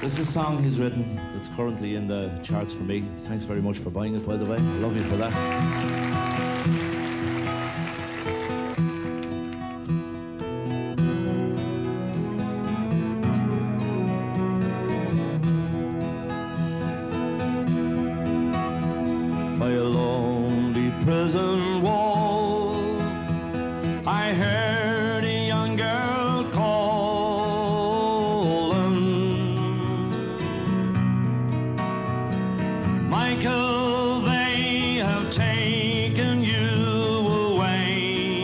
This is a song he's written that's currently in the charts for me. Thanks very much for buying it, by the way. I love you for that. Prison wall. I heard a young girl calling. Michael, they have taken you away.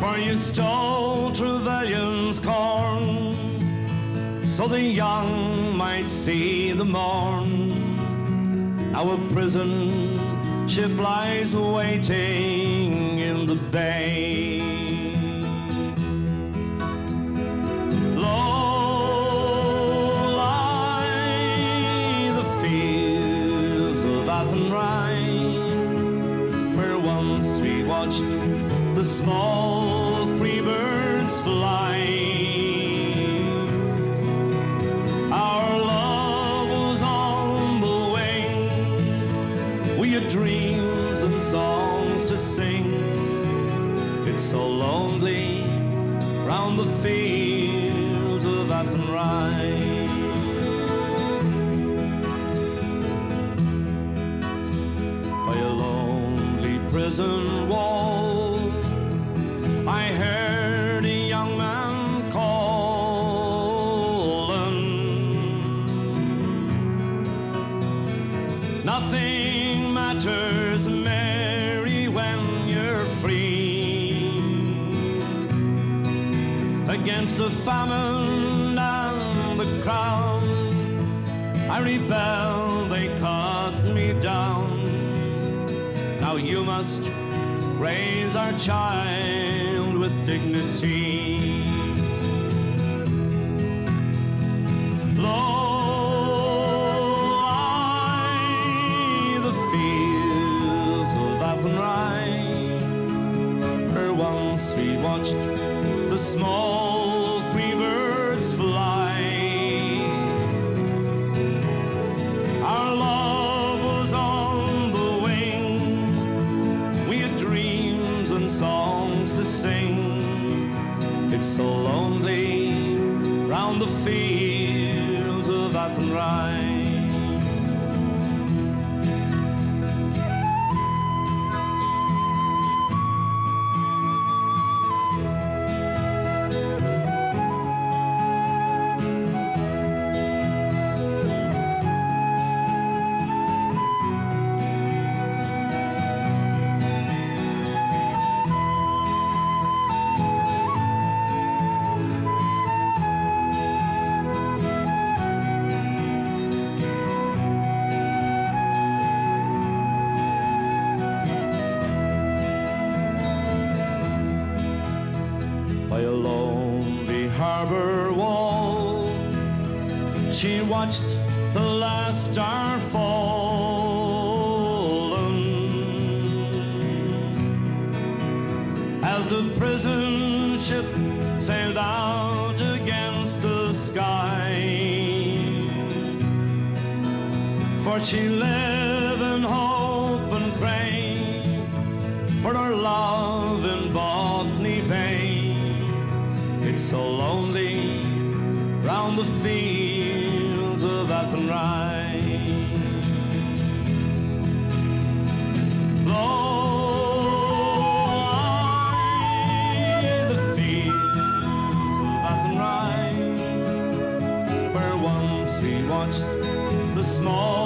For you stole Trevelyan's corn so the young might see the morn. Our prison ship lies waiting in the bay. Low lie the fields of Athenry, where once we watched the small free birds fly. Round the fields of Athenry. By a lonely prison wall, I heard a young man calling. Nothing matters, Mary, Against the famine and the crown, I rebelled, they cut me down. Now you must raise our child with dignity. Where once we watched the small fields of Athenry. She watched the last star fall as the prison ship sailed out against the sky. For she lived in hope and pray for her love in Botany Bay. It's so lonely round the field. Though I, the fields once we watched the small